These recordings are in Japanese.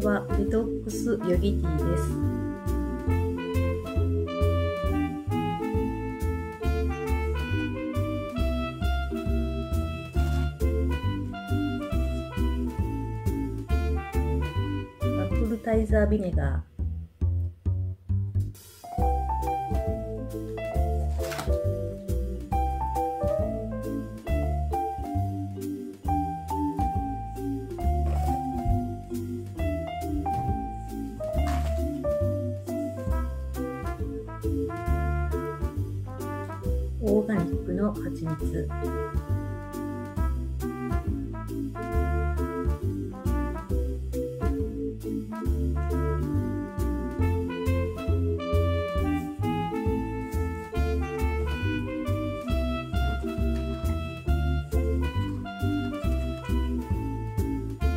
はデトックスヨギティです。アップルタイザービネガー。オーガニックの蜂蜜。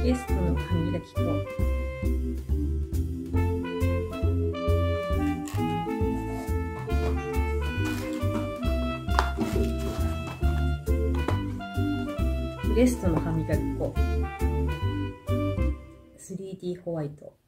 ゲストの歯磨き粉レストの歯磨き粉 3D ホワイト。